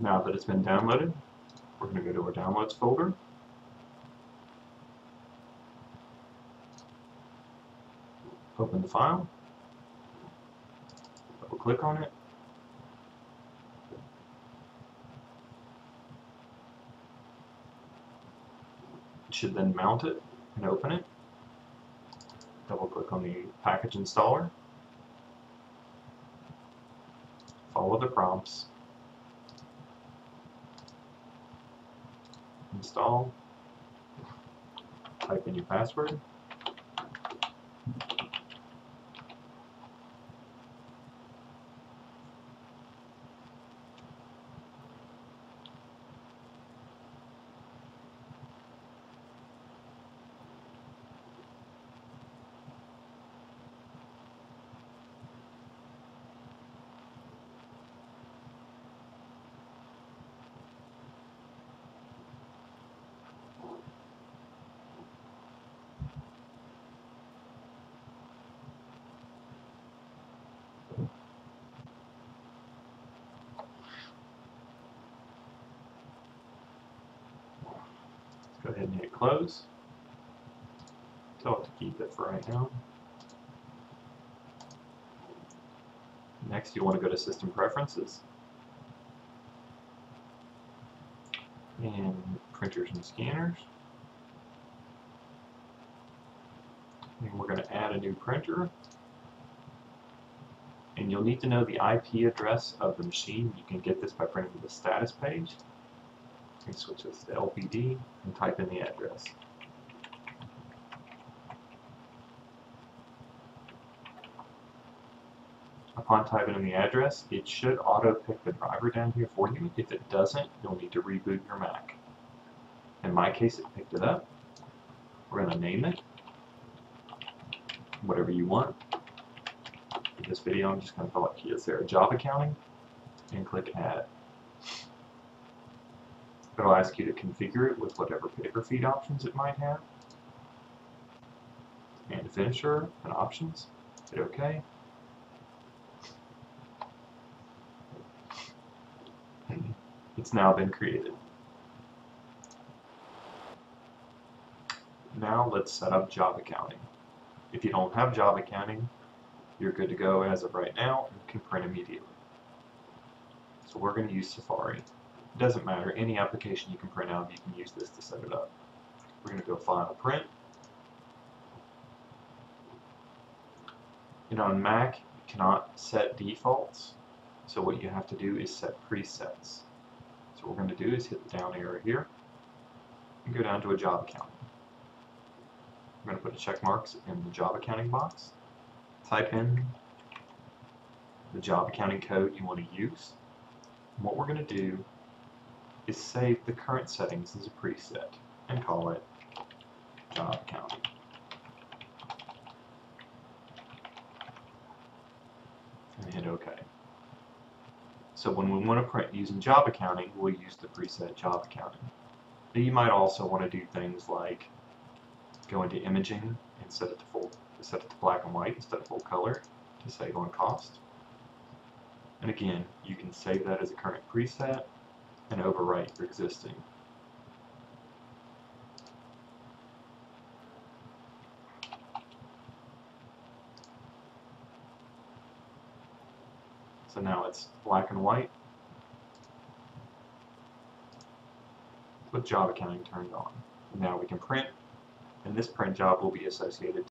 Now that it's been downloaded, we're going to go to our downloads folder. Open the file. Double click on it. It should then mount it and open it. Double click on the package installer. Follow the prompts. Install. Type in your password. Go ahead and hit close. Tell it to keep it for right now. Next, you want to go to System Preferences. And Printers and Scanners. And we're going to add a new printer. And you'll need to know the IP address of the machine. You can get this by printing the status page. Can switch this to LPD and type in the address. Upon typing in the address, it should auto pick the driver down here for you. If it doesn't, you'll need to reboot your Mac. In my case, it picked it up. We're going to name it whatever you want. For this video, I'm just going to call it Kyocera Job Accounting and click Add. It'll ask you to configure it with whatever paper feed options it might have. And finisher and options. Hit OK. It's now been created. Now let's set up job accounting. If you don't have job accounting, you're good to go as of right now and can print immediately. So we're going to use Safari. It doesn't matter, any application you can print out, you can use this to set it up. We're going to go File, Print. And on Mac, you cannot set defaults, so what you have to do is set presets. So what we're going to do is hit the down arrow here and go down to a job accounting. I'm going to put a check marks in the job accounting box. Type in the job accounting code you want to use. And what we're going to do is save the current settings as a preset and call it job accounting. And hit OK. So when we want to print using job accounting, we'll use the preset job accounting. Now you might also want to do things like go into imaging and set it to full set it to black and white instead of full color to save on cost. And again, you can save that as a current preset and overwrite your existing. So now it's black and white with job accounting turned on. Now we can print and this print job will be associated